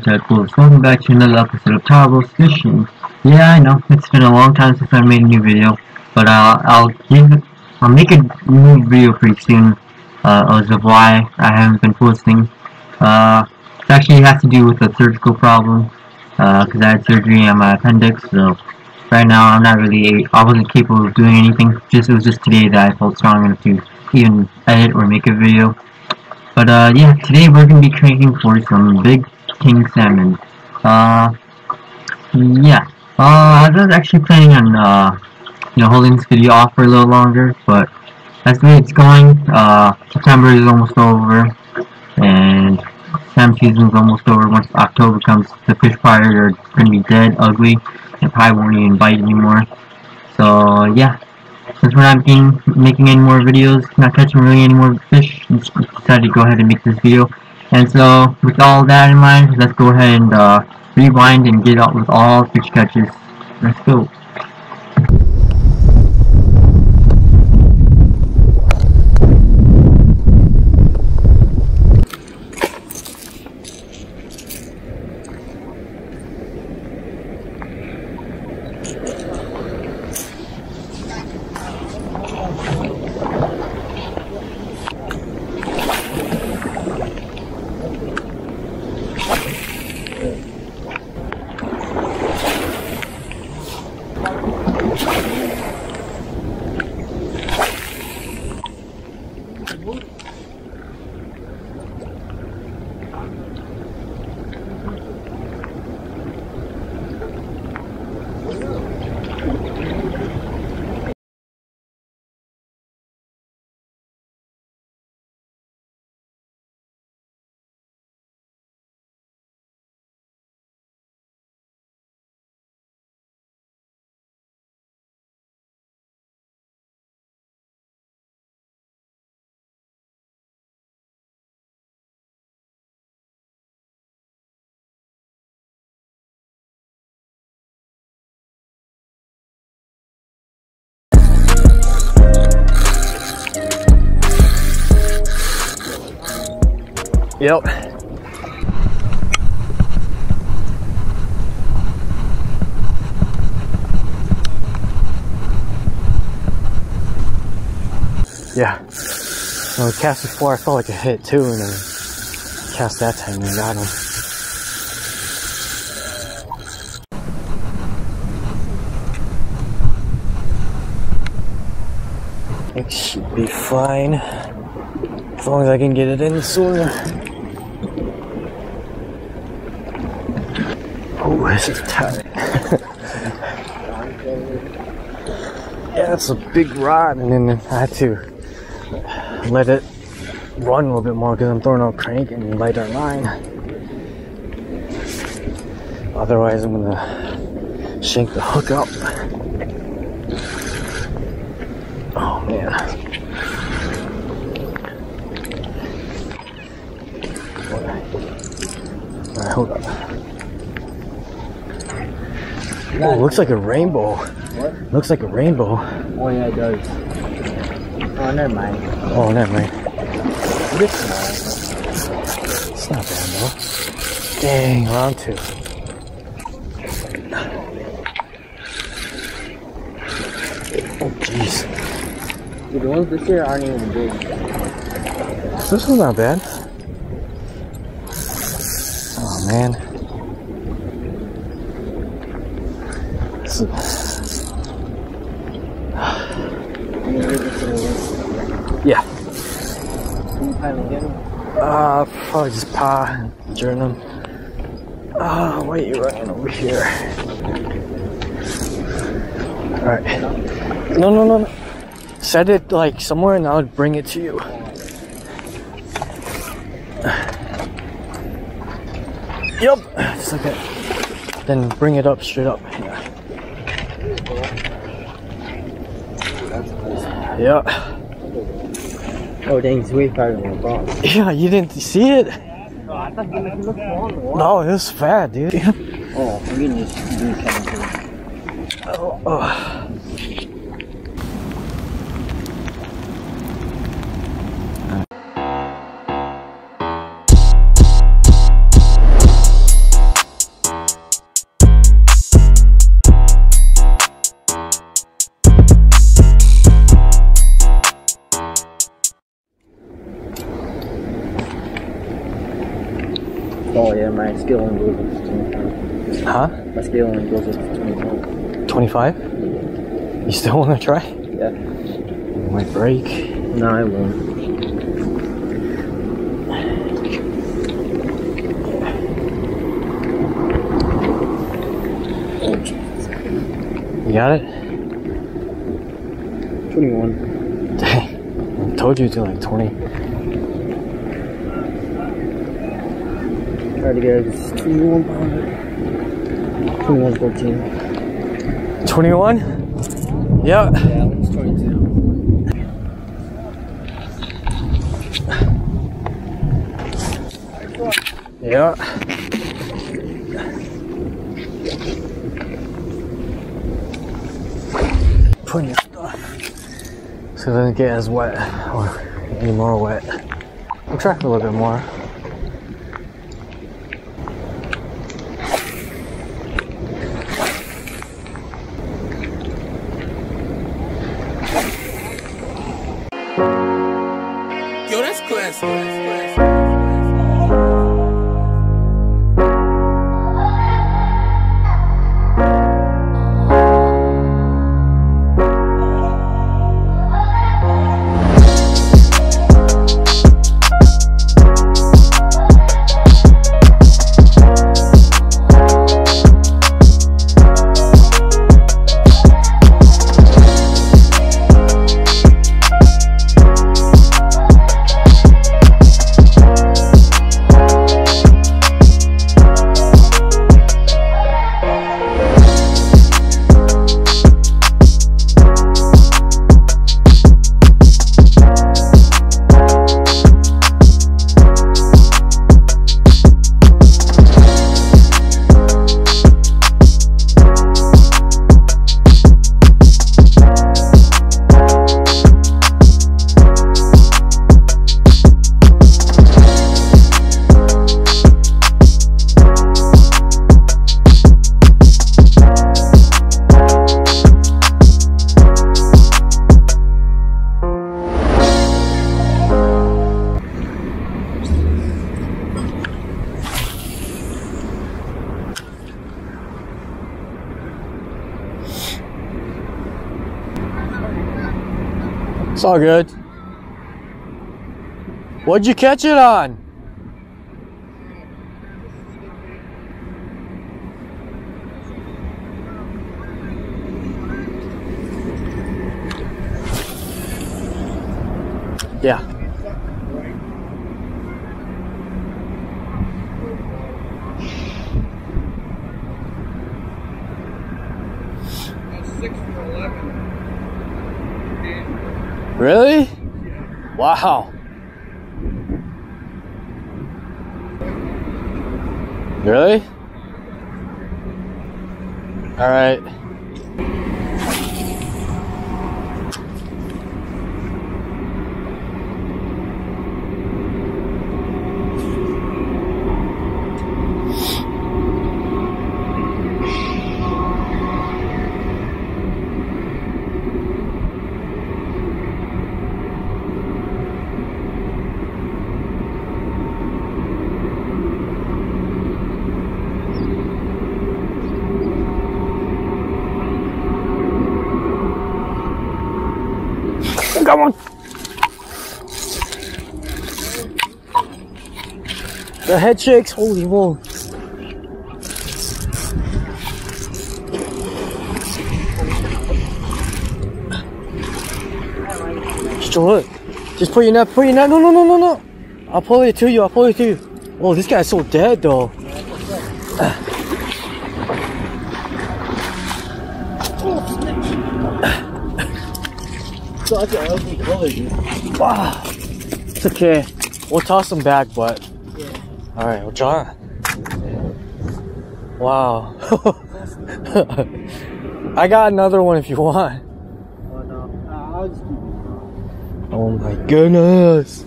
Young Tadpoles. Welcome back to another episode of Thao Bros Fishing. Yeah, I know, it's been a long time since I made a new video, but uh, I'll give, I'll make a new video pretty soon, uh, as of why I haven't been posting. Uh, it actually has to do with a surgical problem, uh, cause I had surgery on my appendix, so right now I'm not really, I wasn't capable of doing anything, just, it was just today that I felt strong enough to even edit or make a video. But uh, yeah, today we're gonna be cranking for some big king salmon. Uh, yeah. Uh, I was actually planning on uh, you know, holding this video off for a little longer, but as the way it's going, uh, September is almost over, and salmon season's almost over. Once October comes, the fish probably are gonna be dead, ugly, and probably won't even bite anymore. So yeah, since we're not being making any more videos, not catching really any more fish, I decided to go ahead and make this video. And so, with all that in mind, let's go ahead and uh, rewind and get out with all fish catches. Let's go. Yep. Yeah. When I cast before, I felt like a hit too, and then cast that time and got him. It should be fine. As long as I can get it in sooner. Yeah, that's a big rod, and then I had to let it run a little bit more because I'm throwing out crank and lighter line. Otherwise, I'm gonna shank the hook up. Oh man. Alright, hold up. Oh, looks like a rainbow. What? Looks like a rainbow. Oh yeah, it does. Oh, never mind. Oh, never mind. This small. It's not bad though. Dang, round two. Oh, jeez. Dude, the ones this year aren't even big. This one's not bad. Oh, man. This is- Can you leave this in the list? yeah. Can them? Uh, probably just paw and them. Oh, why are you running over here? Alright. No, no, no, no. Set it like somewhere and I'll bring it to you. Yep. Just like that. Then bring it up straight up. Yeah. Yeah. Oh dang, it's way farther than I thought. Yeah, you didn't see it? Oh, I thought you look small. What? No, it was fat, dude. Oh, I'm getting this something. Oh, oh. yeah, my only goes up to 25. Huh? My only goes up to 25. 25? You still want to try? Yeah. You might break. No, I won't. You got it? 21. Dang. I told you to like 20. Try to get it. It's 21 pounder. 21 14. 21? Yeah. Yeah, it's 22. Yeah. Put your stuff so it doesn't get as wet or any more wet. We'll track a little bit more. Yo, It's all good. What'd you catch it on? Yeah. Really? Wow. Really? All right. The head shakes. Holy moly. Just it. Just put your net. Put your net. No, no, no, no, no. I'll pull it to you. I'll pull it to you. Oh, this guy's so dead though. Such an ugly color, dude. Wow. It's okay. We'll toss them back, but. Alright, well, John. Wow. I got another one if you want. No. I'll just keep it. Oh my goodness.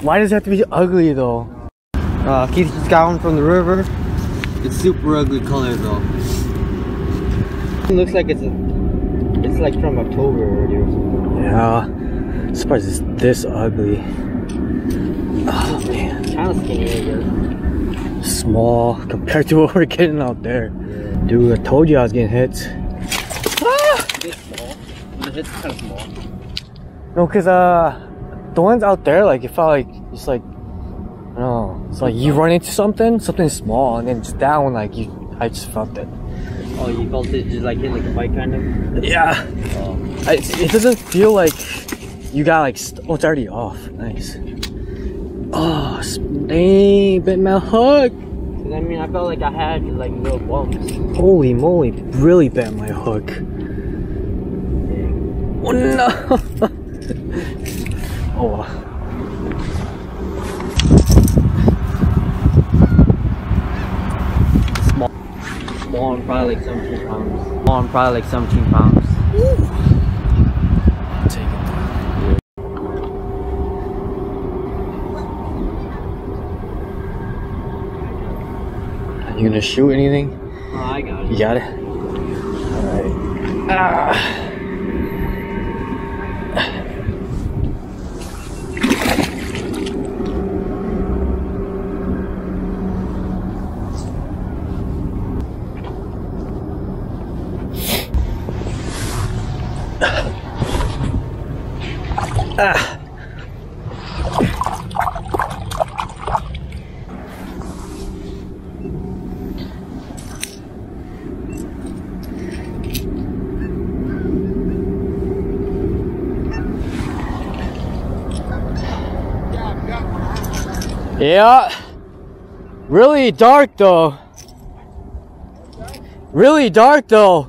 Why does it have to be ugly though? Uh, Keith just got one from the river. It's super ugly color though. It looks like it's a, it's like from October already or something. Yeah. I'm surprised it's this ugly. Kind of skinny, I guess. small compared to what we're getting out there. Dude, I told you I was getting hits. It's small. The hit's kind of small. No, cause uh, the ones out there, like it felt like it's like, I don't know, it's like you run into something, something small, and then just that one, like you, I just felt it. Oh, you felt it just like hit like a bike kind of? Yeah. Oh. I, it doesn't feel like you got like, oh, it's already off. Nice. Oh, dang, bit my hook. I mean, I felt like I had like little bumps. Holy moly, really bent my hook. Oh no! oh. Small. Small and probably like 17 pounds. Small and probably like 17 pounds. I'll take it. Are you gonna shoot anything? Oh, I got it. You got it? Alright. Ah. Ah. Yeah. Really dark though. Really dark though.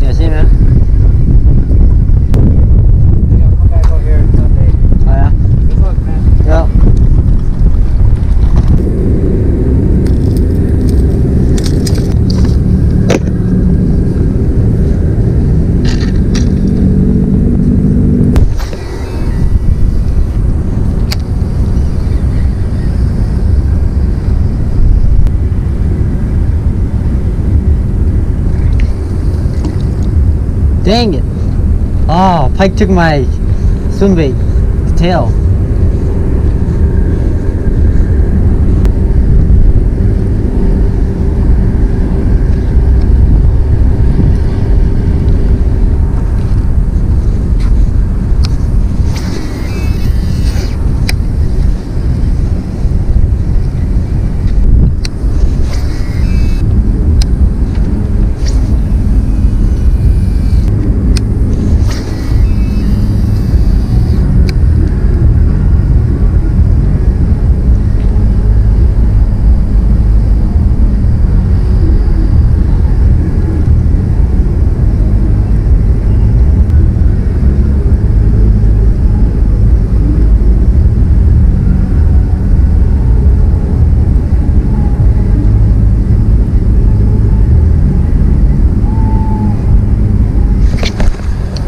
Yeah, see, man. Oh, yeah? Yeah. Dang it. Oh, Pike took my swim bait, the tail.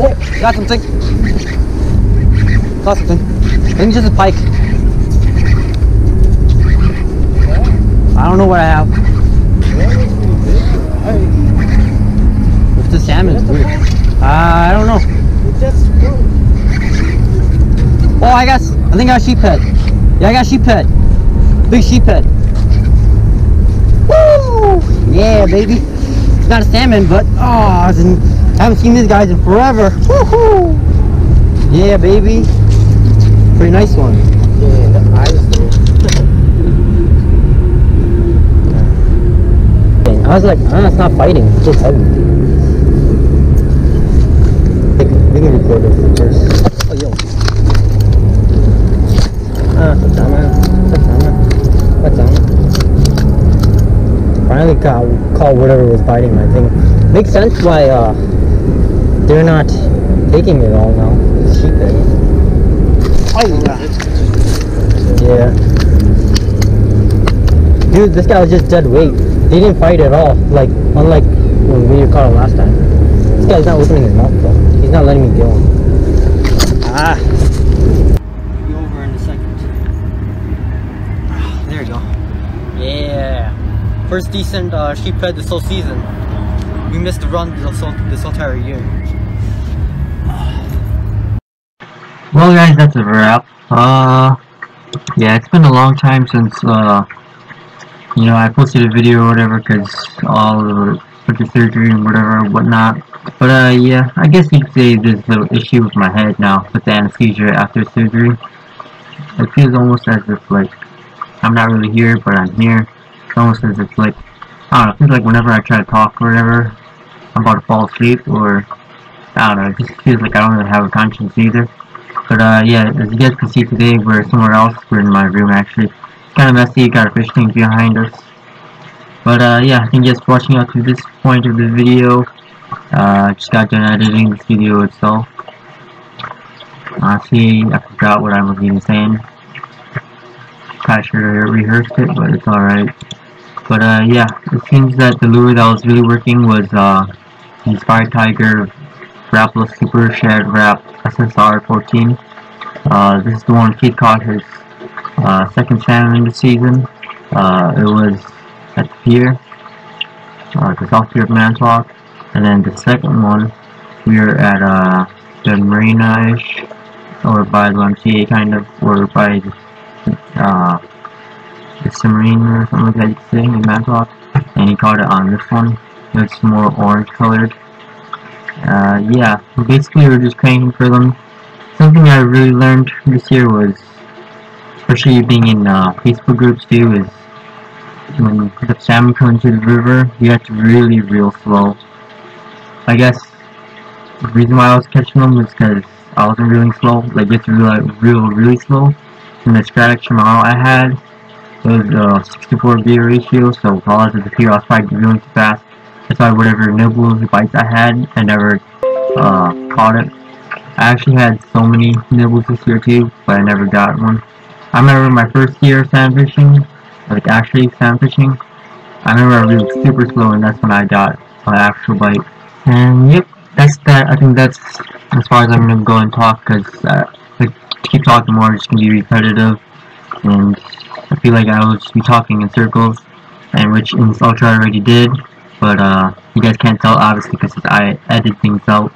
Oh, got something. Got something. I think it's just a pike. I don't know what I have. It's the salmon. It's weird. Uh, I don't know. Oh, I got. I think I got sheephead. Yeah, I got sheephead. Big sheephead. Woo! Yeah, baby. It's not a salmon, but oh, it's in, I haven't seen these guys in forever. Woohoo! Yeah, baby. Pretty nice one. Yeah, the eyes I was like, ah, it's not fighting. It's just heavy. They can, they can record it first. Oh, yo. Ah, What's on? What's on? Finally got caught whatever was biting my thing. Makes sense why, uh, they're not taking it all now. The sheep. Oh, Yeah. Dude, this guy was just dead weight. He didn't fight at all. Like, unlike when we caught him last time. This guy's not opening his mouth though. He's not letting me kill him. Ah. Be over in a second. There you go. Yeah. First decent uh, sheep head this whole season. We missed the run this whole, this whole entire year. Well guys, that's a wrap. Uh, yeah, it's been a long time since, uh, you know, I posted a video or whatever because all the freaking surgery and whatever, whatnot. But, uh, yeah, I guess you could say there's a little issue with my head now with the anesthesia after surgery. It feels almost as if, like, I'm not really here, but I'm here. It's almost as if, like, I don't know, it feels like whenever I try to talk or whatever, I'm about to fall asleep, or, I don't know, it just feels like I don't really have a conscience either. But uh, yeah, as you guys can see today, we're somewhere else. We're in my room actually. It's kind of messy. Got a fish tank behind us. But uh, yeah, thank you guys for watching up to this point of the video. Uh, just got done editing this video itself. Honestly, I forgot what I was even saying. Probably should have rehearsed it, but it's alright. But uh, yeah, it seems that the lure that was really working was uh, Tiger Rapala's Super Shad Rap SSR 14. Uh, this is the one Keith caught his uh, second salmon in the season. Uh, it was at the pier, uh, the South Pier of Manitowoc. And then the second one, we were at uh, the Marina-ish, or by the MTA kind of, or by uh, the submarine or something like that you could say in Manitowoc. And he caught it on this one. It's more orange colored uh, yeah, basically we're just cranking for them. Something I really learned this year was, especially being in uh, Facebook groups too, is when the salmon come into the river, you have to really reel slow. I guess the reason why I was catching them was because I wasn't reeling slow, like you have to like, reel really slow. And the strategy amount I had was a 64 gear ratio, so while I at the pier I was probably reeling too fast. That's why whatever nibbles, bites I had, I never uh, caught it. I actually had so many nibbles this year too, but I never got one. I remember my first year of sand fishing, like actually sand fishing, I remember I was super slow and that's when I got my actual bite. And yep, that's that. I think that's as far as I'm gonna go and talk because uh, like, to keep talking more, it's gonna be repetitive, and I feel like I will just be talking in circles, and which in Ultra I already did but uh, you guys can't tell obviously because I edit things out.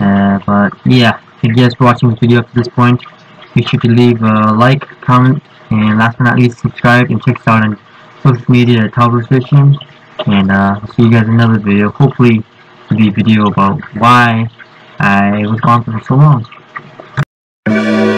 Uh, but yeah, thank you guys for watching this video up to this point. Make sure to leave a like, comment, and last but not least, subscribe and check us out on social media at Thao Bros Fishing. And uh, see you guys in another video. Hopefully, it'll be a video about why I was gone for so long.